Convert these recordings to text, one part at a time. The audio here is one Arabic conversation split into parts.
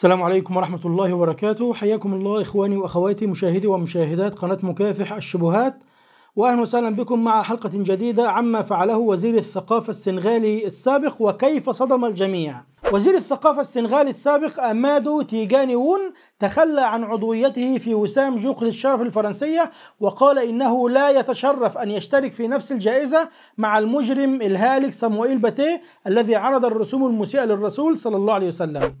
السلام عليكم ورحمة الله وبركاته. حياكم الله إخواني وأخواتي مشاهدي ومشاهدات قناة مكافح الشبهات. وأهلا وسهلا بكم مع حلقة جديدة عما فعله وزير الثقافة السنغالي السابق وكيف صدم الجميع. وزير الثقافة السنغالي السابق أمادو تيجاني وون تخلى عن عضويته في وسام جوقة الشرف الفرنسية وقال إنه لا يتشرف أن يشترك في نفس الجائزة مع المجرم الهالك صموئيل باتيه الذي عرض الرسوم المسيئة للرسول صلى الله عليه وسلم.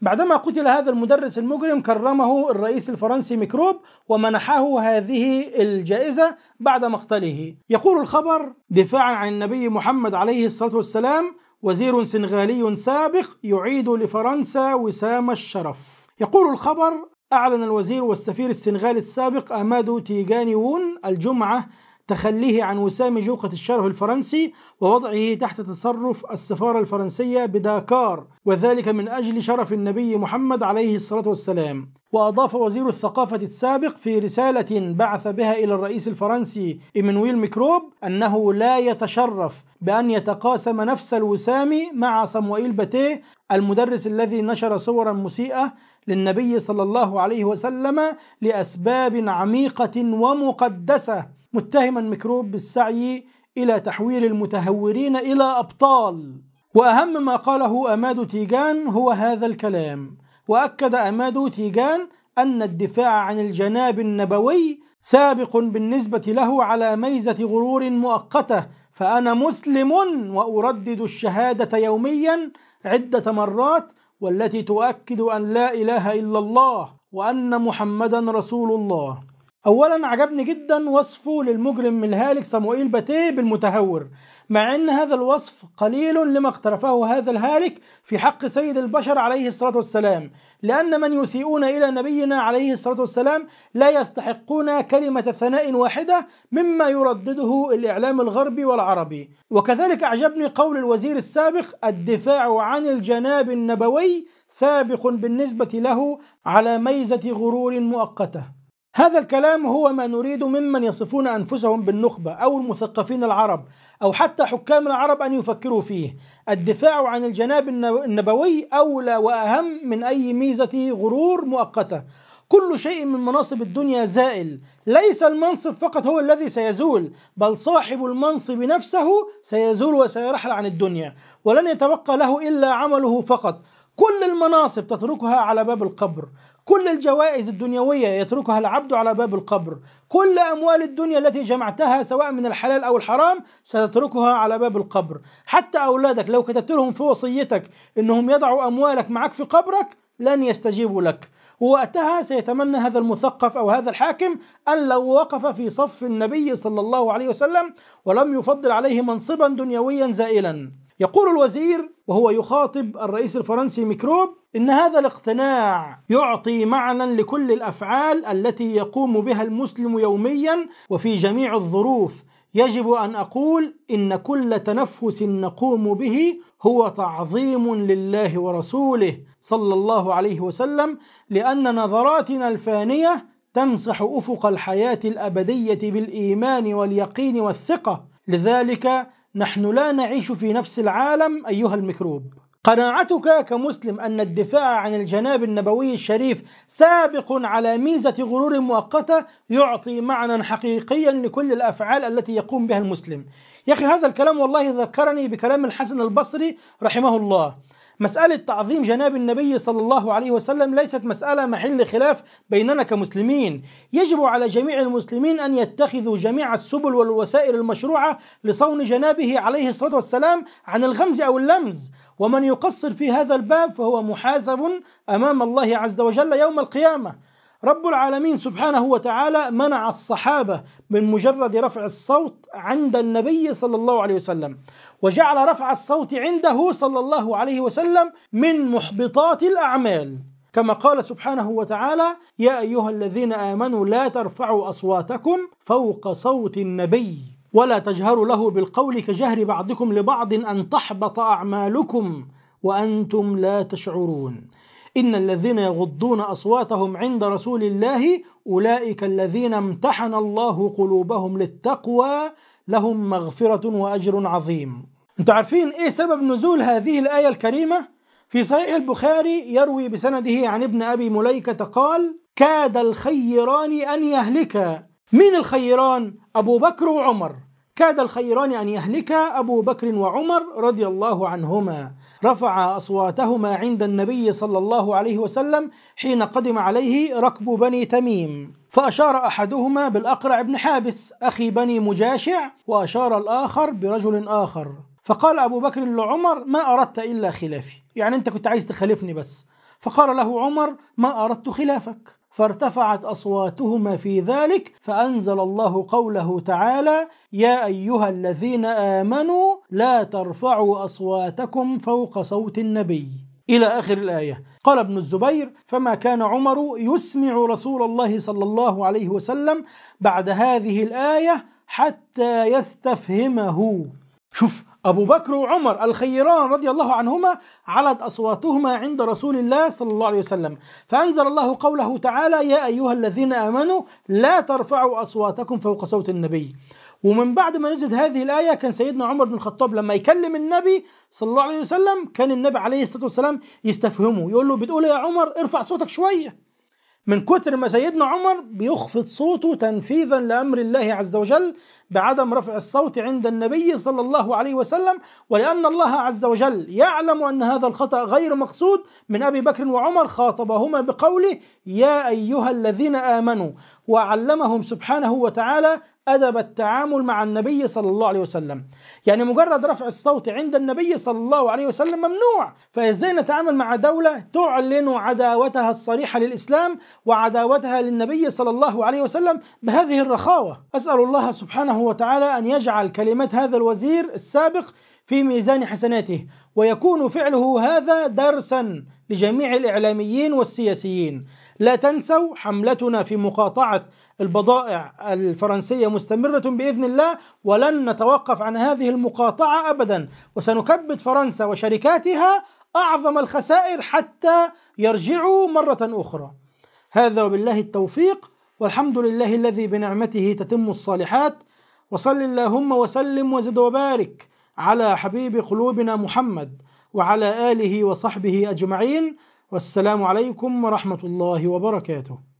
بعدما قتل هذا المدرس المجرم كرمه الرئيس الفرنسي ميكروب ومنحه هذه الجائزة بعد مقتله. يقول الخبر دفاعا عن النبي محمد عليه الصلاة والسلام وزير سنغالي سابق يعيد لفرنسا وسام الشرف. يقول الخبر أعلن الوزير والسفير السنغالي السابق أمادو تيغاني وون الجمعة تخليه عن وسام جوقة الشرف الفرنسي ووضعه تحت تصرف السفارة الفرنسية بداكار وذلك من أجل شرف النبي محمد عليه الصلاة والسلام. وأضاف وزير الثقافة السابق في رسالة بعث بها إلى الرئيس الفرنسي إيمانويل ميكروب أنه لا يتشرف بأن يتقاسم نفس الوسام مع صموئيل باتيه المدرس الذي نشر صورا مسيئة للنبي صلى الله عليه وسلم لأسباب عميقة ومقدسة. متهما ميكروب بالسعي إلى تحويل المتهورين إلى أبطال. وأهم ما قاله أمادو تيجان هو هذا الكلام وأكد أمادو تيجان أن الدفاع عن الجناب النبوي سابق بالنسبة له على ميزة غرور مؤقتة فأنا مسلم وأردد الشهادة يوميا عدة مرات والتي تؤكد أن لا إله إلا الله وأن محمدا رسول الله. اولا عجبني جدا وصفه للمجرم الهالك صموئيل باتيه بالمتهور مع إن هذا الوصف قليل لما اقترفه هذا الهالك في حق سيد البشر عليه الصلاة والسلام لأن من يسيئون إلى نبينا عليه الصلاة والسلام لا يستحقون كلمة ثناء واحدة مما يردده الإعلام الغربي والعربي. وكذلك أعجبني قول الوزير السابق الدفاع عن الجناب النبوي سابق بالنسبة له على ميزة غرور مؤقتة. هذا الكلام هو ما نريد ممن يصفون أنفسهم بالنخبة أو المثقفين العرب أو حتى حكام العرب أن يفكروا فيه. الدفاع عن الجناب النبوي أولى وأهم من أي ميزة غرور مؤقتة. كل شيء من مناصب الدنيا زائل، ليس المنصب فقط هو الذي سيزول، بل صاحب المنصب نفسه سيزول وسيرحل عن الدنيا، ولن يتبقى له إلا عمله فقط. كل المناصب تتركها على باب القبر. كل الجوائز الدنيوية يتركها العبد على باب القبر. كل أموال الدنيا التي جمعتها سواء من الحلال أو الحرام ستتركها على باب القبر. حتى أولادك لو كتبت لهم في وصيتك أنهم يضعوا أموالك معك في قبرك لن يستجيبوا لك. ووقتها سيتمنى هذا المثقف أو هذا الحاكم أن لو وقف في صف النبي صلى الله عليه وسلم ولم يفضل عليه منصبا دنيويا زائلا. يقول الوزير وهو يخاطب الرئيس الفرنسي ميكروب إن هذا الاقتناع يعطي معنى لكل الأفعال التي يقوم بها المسلم يوميا وفي جميع الظروف. يجب أن أقول إن كل تنفس نقوم به هو تعظيم لله ورسوله صلى الله عليه وسلم لأن نظراتنا الفانية تمسح أفق الحياة الأبدية بالإيمان واليقين والثقة. لذلك نحن لا نعيش في نفس العالم أيها الميكروب قناعتك كمسلم أن الدفاع عن الجناب النبوي الشريف سابق على ميزة غرور مؤقتة يعطي معنى حقيقيا لكل الأفعال التي يقوم بها المسلم. يا أخي هذا الكلام والله ذكرني بكلام الحسن البصري رحمه الله. مسألة تعظيم جناب النبي صلى الله عليه وسلم ليست مسألة محل خلاف بيننا كمسلمين، يجب على جميع المسلمين أن يتخذوا جميع السبل والوسائل المشروعة لصون جنابه عليه الصلاة والسلام عن الغمز أو اللمز، ومن يقصر في هذا الباب فهو محاسب أمام الله عز وجل يوم القيامة. رب العالمين سبحانه وتعالى منع الصحابة من مجرد رفع الصوت عند النبي صلى الله عليه وسلم وجعل رفع الصوت عنده صلى الله عليه وسلم من محبطات الأعمال. كما قال سبحانه وتعالى يا أيها الذين آمنوا لا ترفعوا أصواتكم فوق صوت النبي ولا تجهروا له بالقول كجهر بعضكم لبعض أن تحبط أعمالكم وأنتم لا تشعرون. إن الذين يغضون أصواتهم عند رسول الله أولئك الذين امتحن الله قلوبهم للتقوى لهم مغفرة وأجر عظيم. أنتوا عارفين إيه سبب نزول هذه الآية الكريمة؟ في صحيح البخاري يروي بسنده عن ابن أبي مليكة قال كاد الخيران أن يهلكا مين الخيران؟ أبو بكر وعمر. كاد الخيران أن يهلكا أبو بكر وعمر رضي الله عنهما. رفع أصواتهما عند النبي صلى الله عليه وسلم حين قدم عليه ركب بني تميم. فأشار أحدهما بالأقرع بن حابس أخي بني مجاشع وأشار الآخر برجل آخر. فقال أبو بكر لعمر ما أردت إلا خلافي. يعني أنت كنت عايز تخالفني بس. فقال له عمر ما أردت خلافك. فارتفعت أصواتهما في ذلك فأنزل الله قوله تعالى يا أيها الذين آمنوا لا ترفعوا أصواتكم فوق صوت النبي. إلى آخر الآية. قال ابن الزبير فما كان عمر يسمع رسول الله صلى الله عليه وسلم بعد هذه الآية حتى يستفهمه. شوف أبو بكر وعمر الخيران رضي الله عنهما علت أصواتهما عند رسول الله صلى الله عليه وسلم. فأنزل الله قوله تعالى يا أيها الذين آمنوا لا ترفعوا أصواتكم فوق صوت النبي. ومن بعد ما نزلت هذه الآية كان سيدنا عمر بن الخطاب لما يكلم النبي صلى الله عليه وسلم كان النبي عليه الصلاة والسلام يستفهمه يقول له بتقول يا عمر ارفع صوتك شوية. من كتر ما سيدنا عمر بيخفض صوته تنفيذا لأمر الله عز وجل بعدم رفع الصوت عند النبي صلى الله عليه وسلم ولأن الله عز وجل يعلم أن هذا الخطأ غير مقصود من أبي بكر وعمر خاطبهما بقوله يا أيها الذين آمنوا وعلمهم سبحانه وتعالى أدب التعامل مع النبي صلى الله عليه وسلم. يعني مجرد رفع الصوت عند النبي صلى الله عليه وسلم ممنوع فإزاي نتعامل مع دولة تعلن عداوتها الصريحة للإسلام وعداوتها للنبي صلى الله عليه وسلم بهذه الرخاوة؟ أسأل الله سبحانه وتعالى أن يجعل كلمات هذا الوزير السابق في ميزان حسناته ويكون فعله هذا درسا لجميع الإعلاميين والسياسيين. لا تنسوا حملتنا في مقاطعة البضائع الفرنسية مستمرة بإذن الله ولن نتوقف عن هذه المقاطعة أبدا. وسنكبد فرنسا وشركاتها أعظم الخسائر حتى يرجعوا مرة أخرى. هذا وبالله التوفيق والحمد لله الذي بنعمته تتم الصالحات وصل اللهم وسلم وزد وبارك على حبيب قلوبنا محمد وعلى آله وصحبه أجمعين والسلام عليكم ورحمة الله وبركاته.